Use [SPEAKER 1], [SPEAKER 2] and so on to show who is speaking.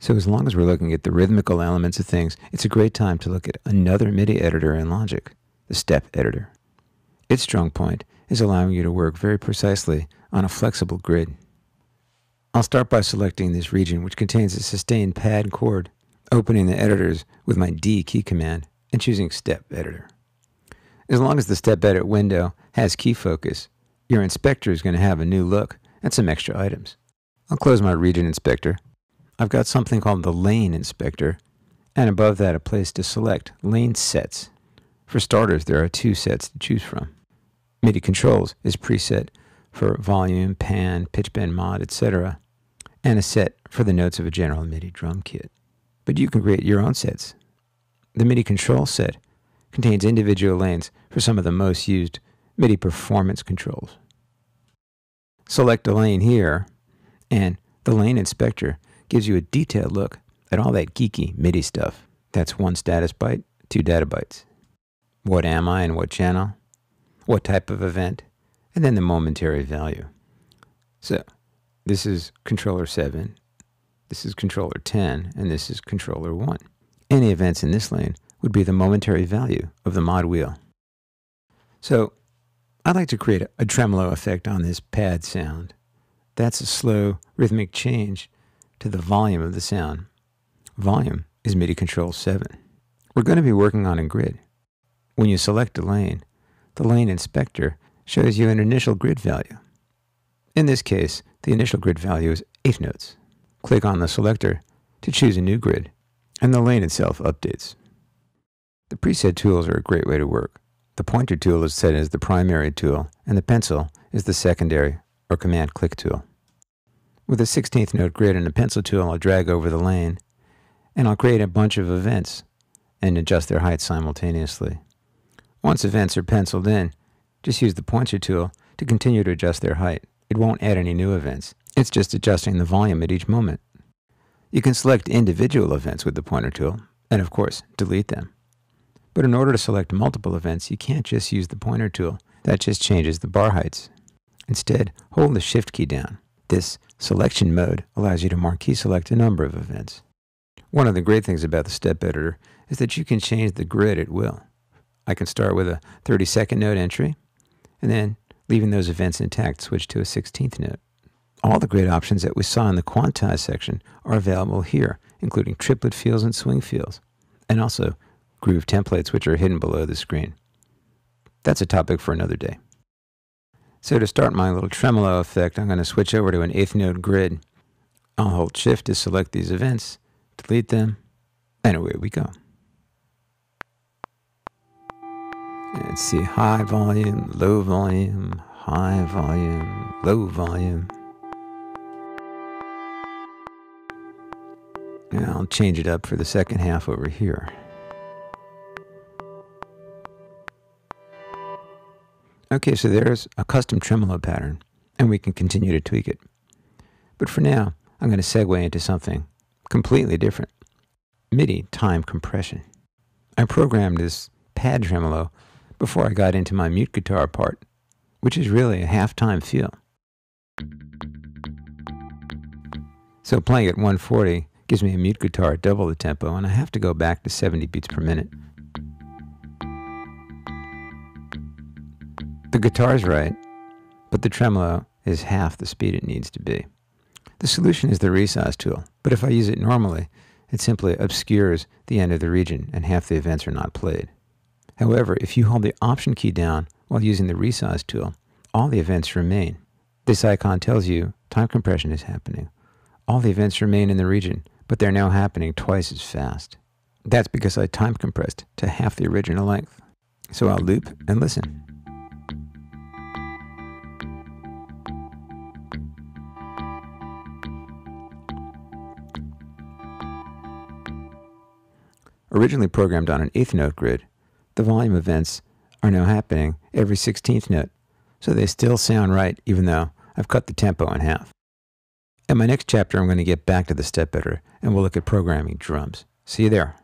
[SPEAKER 1] So as long as we're looking at the rhythmical elements of things, it's a great time to look at another MIDI editor in Logic, the Step Editor. Its strong point is allowing you to work very precisely on a flexible grid. I'll start by selecting this region which contains a sustained pad chord, opening the editors with my D key command, and choosing Step Editor. As long as the Step Edit window has key focus, your inspector is going to have a new look and some extra items. I'll close my region inspector. I've got something called the lane inspector, and above that a place to select lane sets. For starters, there are two sets to choose from. MIDI controls is preset for volume, pan, pitch bend mod, etc., and a set for the notes of a general MIDI drum kit. But you can create your own sets. The MIDI control set contains individual lanes for some of the most used MIDI performance controls. Select a lane here, and the lane inspector gives you a detailed look at all that geeky MIDI stuff. That's one status byte, two data bytes. What am I and what channel? What type of event? And then the momentary value. So, this is controller 7, this is controller 10, and this is controller 1. Any events in this lane would be the momentary value of the mod wheel. So, I'd like to create a, a tremolo effect on this pad sound. That's a slow rhythmic change to the volume of the sound. Volume is MIDI control 7. We're going to be working on a grid. When you select a lane, the lane inspector shows you an initial grid value. In this case, the initial grid value is 8 notes. Click on the selector to choose a new grid, and the lane itself updates. The preset tools are a great way to work. The pointer tool is set as the primary tool, and the pencil is the secondary or command click tool. With a 16th note grid and a pencil tool, I'll drag over the lane, and I'll create a bunch of events and adjust their height simultaneously. Once events are penciled in, just use the pointer tool to continue to adjust their height. It won't add any new events. It's just adjusting the volume at each moment. You can select individual events with the pointer tool, and of course, delete them. But in order to select multiple events, you can't just use the pointer tool. That just changes the bar heights. Instead, hold the Shift key down. This selection mode allows you to marquee select a number of events. One of the great things about the step editor is that you can change the grid at will. I can start with a 30 second note entry, and then leaving those events intact, switch to a 16th note. All the grid options that we saw in the quantize section are available here, including triplet fields and swing fields, and also groove templates which are hidden below the screen. That's a topic for another day. So to start my little tremolo effect, I'm going to switch over to an eighth note grid. I'll hold shift to select these events, delete them, and away we go. Let's see, high volume, low volume, high volume, low volume. And I'll change it up for the second half over here. Okay, so there's a custom tremolo pattern, and we can continue to tweak it. But for now, I'm going to segue into something completely different. MIDI time compression. I programmed this pad tremolo before I got into my mute guitar part, which is really a half-time feel. So playing at 140 gives me a mute guitar at double the tempo, and I have to go back to 70 beats per minute. The guitar's right, but the tremolo is half the speed it needs to be. The solution is the resize tool, but if I use it normally, it simply obscures the end of the region and half the events are not played. However, if you hold the Option key down while using the resize tool, all the events remain. This icon tells you time compression is happening. All the events remain in the region, but they're now happening twice as fast. That's because I time compressed to half the original length. So I'll loop and listen. Originally programmed on an eighth note grid, the volume events are now happening every 16th note, so they still sound right even though I've cut the tempo in half. In my next chapter, I'm going to get back to the step editor and we'll look at programming drums. See you there.